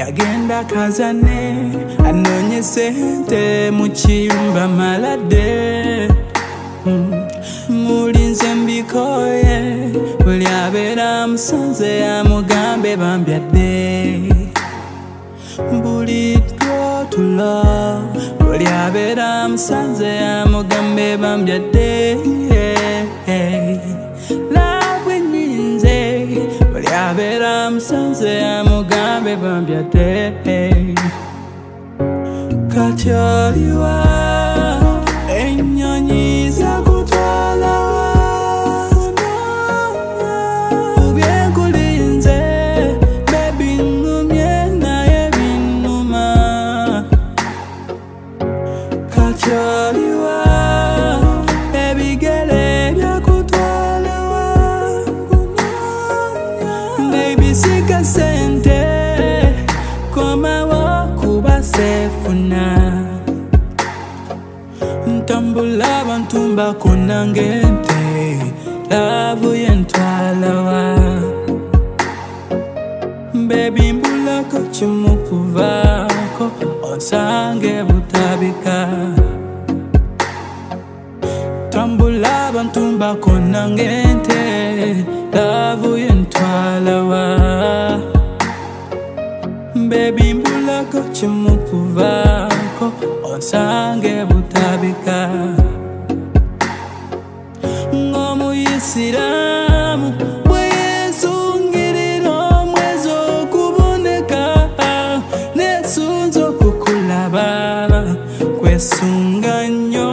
yagenda kazane anoonye sente mu kiyumba malade. Mm. mulinze mbikoye buli abeera musanze yamugambe bambyadde. Buli lwotula buli abeera musanze yamugambe bambyadde. Labwe nyinze yabera musanze yamugambe bambi ate katyoliwa ennyonyi zakutwala kubyenkulinze bebingumye naye binuma. Katyoliwa baby sika sente komawo kuba sefuna. Ntambula abantu mbakonange nte laavu yentwalawa. Bebi mbulako kimu kuvaako osange butabika. Tambula abantu mbakonange nte laavu yentwalawa. Bebi mbulako kimu kuvaako osange butabika. Ng'omuyisiramu bwe yeesungirira omwezi okuboneka. Nesunza okukulaba. Kwesunga nnyo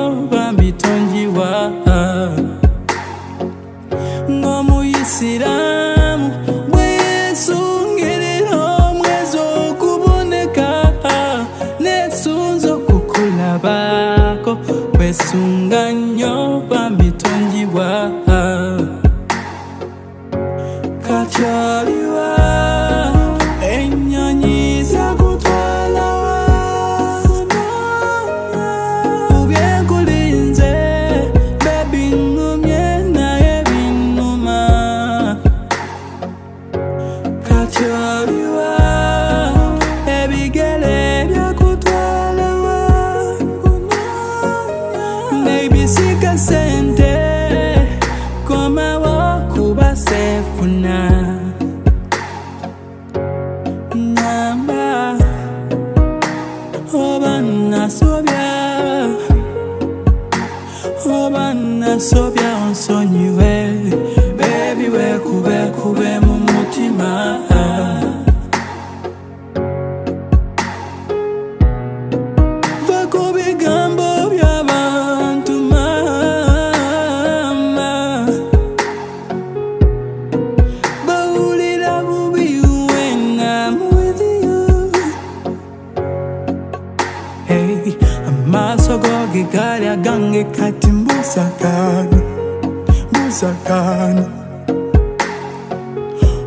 Isilamu bwe Yesu ngerero nesunzo kukulabako kwesunga nnyo pambi ko na Mama Oba na sobya Oba na sobya on sonyiwe Baby we kube gange kati mbuzakana mbuzakana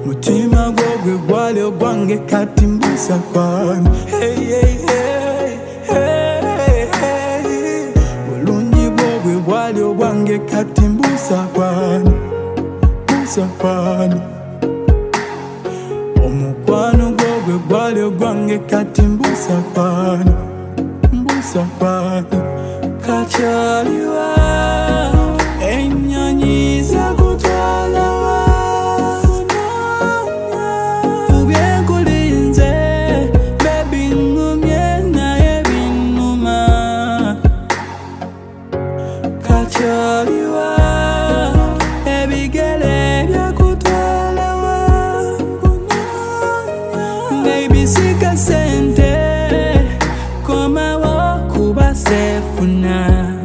mutima gwogwe gwali ogwange kati mbuzakwana hey, hey, hey, hey, hey. bulungi bwogwe gwali ogwange kati mbuzakwana mbuzakwana omukwano gwogwe gwali ogwange kati mbuzakwana mbuzakwana kakyaliwa enyonyi zakutwalawa left for now.